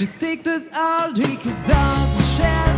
Just take this out, because I'm the shadow.